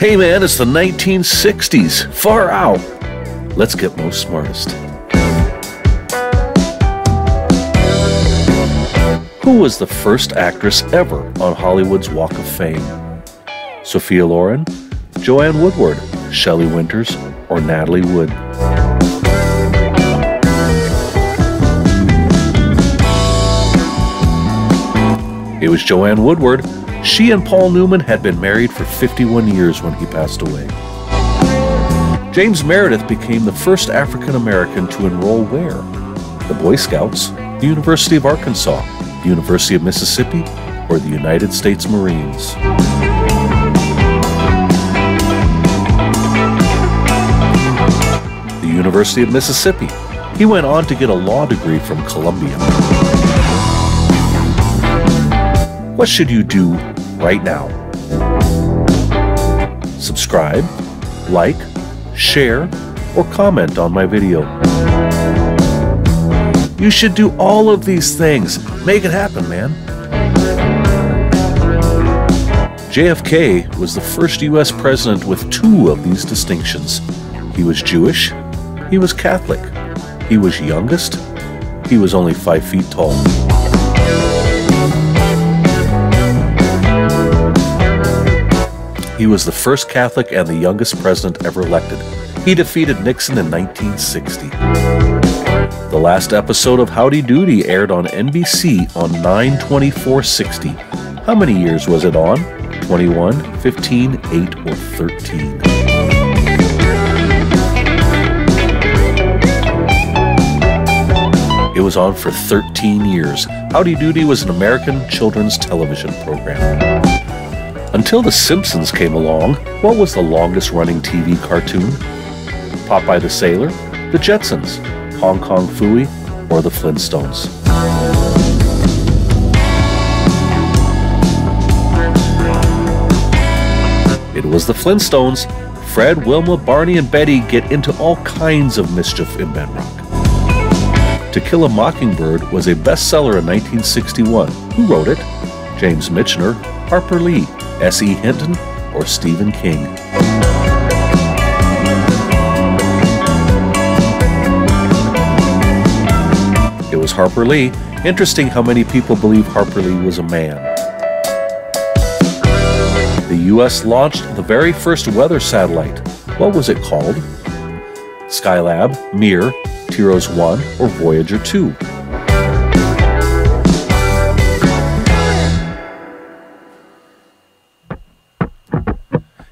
Hey man, it's the 1960s. Far out. Let's get most smartest. Who was the first actress ever on Hollywood's Walk of Fame? Sophia Loren, Joanne Woodward, Shelley Winters, or Natalie Wood? It was Joanne Woodward. She and Paul Newman had been married for 51 years when he passed away. James Meredith became the first African American to enroll where? The Boy Scouts, the University of Arkansas, the University of Mississippi, or the United States Marines. The University of Mississippi. He went on to get a law degree from Columbia. What should you do right now? Subscribe, like, share, or comment on my video. You should do all of these things. Make it happen, man. JFK was the first U.S. president with two of these distinctions. He was Jewish, he was Catholic, he was youngest, he was only five feet tall. He was the first Catholic and the youngest president ever elected. He defeated Nixon in 1960. The last episode of Howdy Doody aired on NBC on 92460. How many years was it on? 21, 15, 8, or 13? It was on for 13 years. Howdy Doody was an American children's television program. Until The Simpsons came along, what was the longest running TV cartoon? Popeye the Sailor, The Jetsons, Hong Kong Phooey, or The Flintstones? It was The Flintstones. Fred, Wilma, Barney, and Betty get into all kinds of mischief in Bedrock. To Kill a Mockingbird was a bestseller in 1961. Who wrote it? James Michener, Harper Lee, S.E. Hinton, or Stephen King. It was Harper Lee. Interesting how many people believe Harper Lee was a man. The U.S. launched the very first weather satellite. What was it called? Skylab, Mir, Tiros 1, or Voyager 2?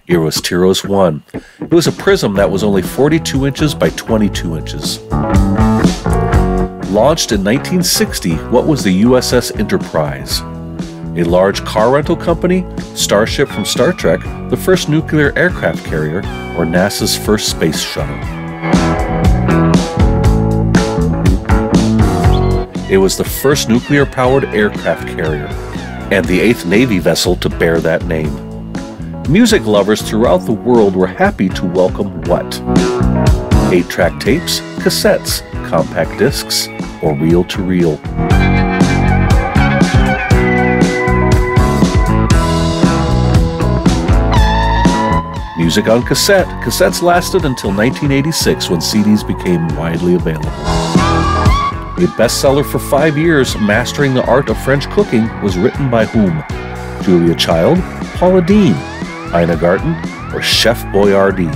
Here was Tiros 1. It was a prism that was only 42 inches by 22 inches. Launched in 1960, what was the USS Enterprise? A large car rental company, Starship from Star Trek, the first nuclear aircraft carrier, or NASA's first space shuttle? It was the first nuclear powered aircraft carrier, and the eighth Navy vessel to bear that name. Music lovers throughout the world were happy to welcome what? 8 track tapes, cassettes, compact discs, or reel to reel. Music on cassette. Cassettes lasted until 1986 when CDs became widely available. A bestseller for five years, Mastering the Art of French Cooking was written by whom? Julia Child, Paula Deen, Ina Garten, or Chef Boyardee.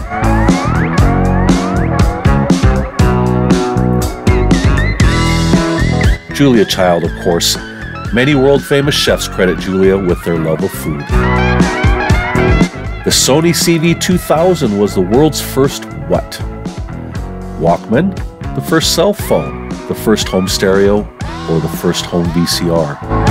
Julia Child, of course. Many world famous chefs credit Julia with their love of food. The Sony CV2000 was the world's first what? Walkman, the first cell phone, the first home stereo, or the first home VCR?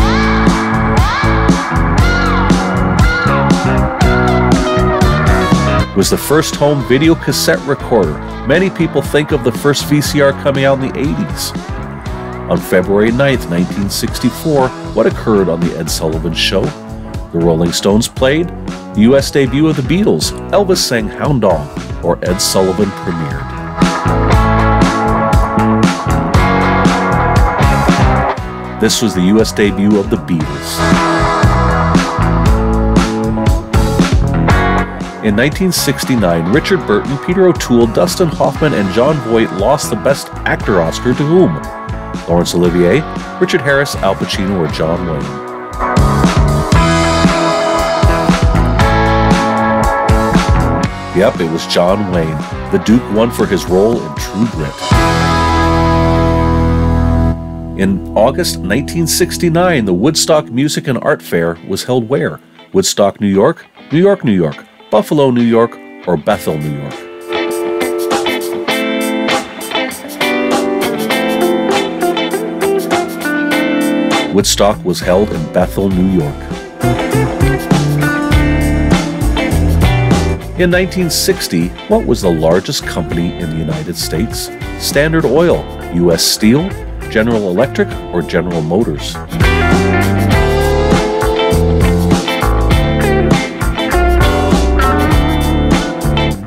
Was the first home video cassette recorder. Many people think of the first VCR coming out in the 80s. On February 9, 1964, what occurred on The Ed Sullivan Show? The Rolling Stones played, the US debut of the Beatles, Elvis sang Hound Dog, or Ed Sullivan premiered. This was the US debut of the Beatles. In 1969, Richard Burton, Peter O'Toole, Dustin Hoffman, and Jon Voight lost the Best Actor Oscar to whom? Laurence Olivier, Richard Harris, Al Pacino, or John Wayne? Yep, it was John Wayne. The Duke won for his role in True Grit. In August 1969, the Woodstock Music and Art Fair was held where? Woodstock, New York, New York, New York, Buffalo, New York, or Bethel, New York? Woodstock was held in Bethel, New York. In 1960, what was the largest company in the United States? Standard Oil, U.S. Steel, General Electric, or General Motors?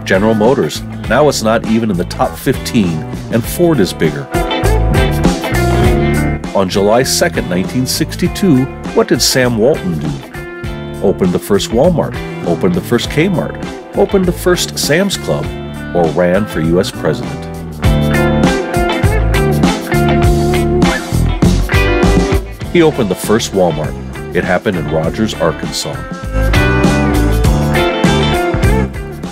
General Motors. Now it's not even in the top 15, and Ford is bigger. On July 2, 1962, what did Sam Walton do? Opened the first Walmart, opened the first Kmart, opened the first Sam's Club, or ran for U.S. President. He opened the first Walmart. It happened in Rogers, Arkansas.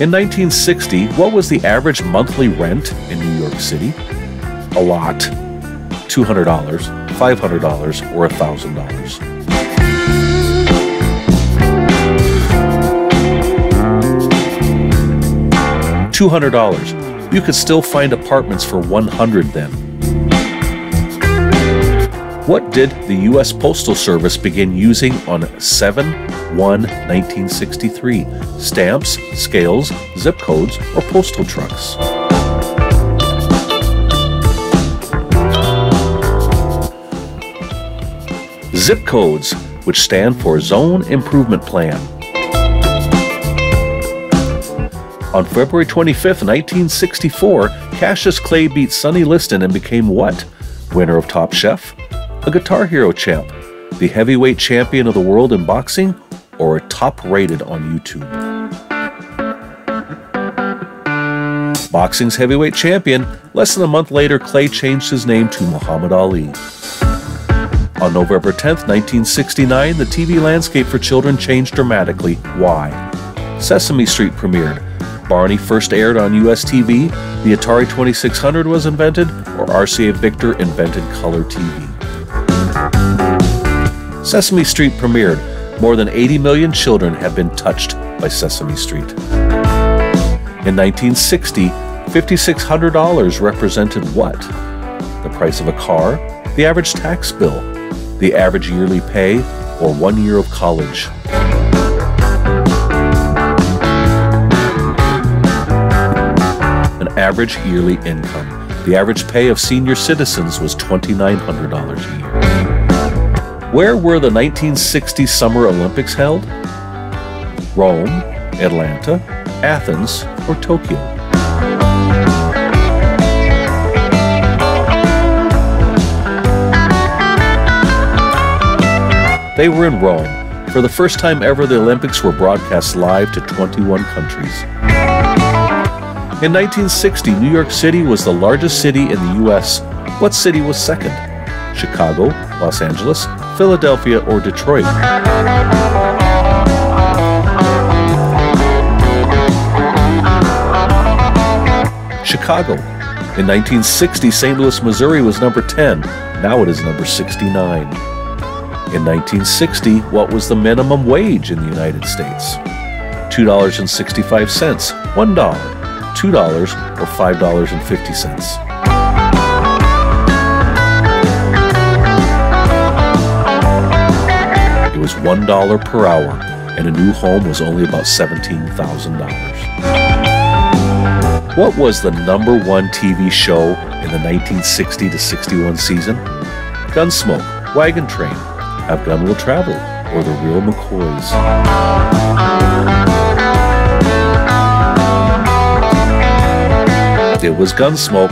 In 1960, what was the average monthly rent in New York City? A lot. $200, $500, or $1,000. $200. You could still find apartments for 100 then. What did the U.S. Postal Service begin using on 7 1 1963? Stamps, scales, zip codes, or postal trucks? Zip codes, which stand for Zone Improvement Plan. On February 25, 1964, Cassius Clay beat Sonny Liston and became what? Winner of Top Chef? A Guitar Hero champ? The heavyweight champion of the world in boxing? Or a top rated on YouTube? Boxing's heavyweight champion, less than a month later, Clay changed his name to Muhammad Ali. On November 10, 1969, the TV landscape for children changed dramatically. Why? Sesame Street premiered. Barney first aired on US TV, the Atari 2600 was invented, or RCA Victor invented color TV. Sesame Street premiered. More than 80 million children have been touched by Sesame Street. In 1960, $5,600 represented what? The price of a car, the average tax bill, the average yearly pay, or one year of college. An average yearly income. The average pay of senior citizens was $2,900 a year. Where were the 1960 Summer Olympics held? Rome, Atlanta, Athens, or Tokyo? They were in Rome. For the first time ever, the Olympics were broadcast live to 21 countries. In 1960, New York City was the largest city in the U.S. What city was second? Chicago, Los Angeles, Philadelphia, or Detroit? Chicago. In 1960, St. Louis, Missouri was number 10. Now it is number 69. In 1960, what was the minimum wage in the United States? $2.65, $1. $2 or $5.50. was $1 per hour, and a new home was only about $17,000. What was the number one TV show in the 1960 to 61 season? Gunsmoke, Wagon Train, Have Gun Will Travel, or The Real McCoys. It was Gunsmoke.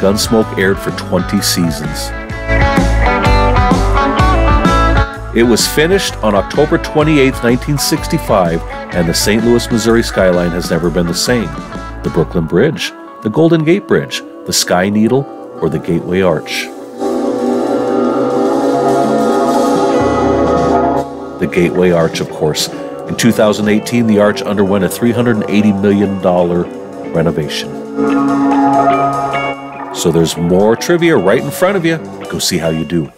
Gunsmoke aired for 20 seasons. It was finished on October 28, 1965, and the St. Louis, Missouri skyline has never been the same. The Brooklyn Bridge, the Golden Gate Bridge, the Sky Needle, or the Gateway Arch. The Gateway Arch, of course. In 2018, the arch underwent a $380 million renovation. So there's more trivia right in front of you. Go see how you do.